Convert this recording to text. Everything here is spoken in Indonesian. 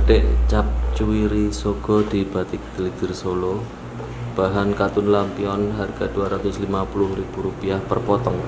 batik cap cuwiri sogo di batik gelitir solo. Bahan katun lampion harga Rp250.000 per potong.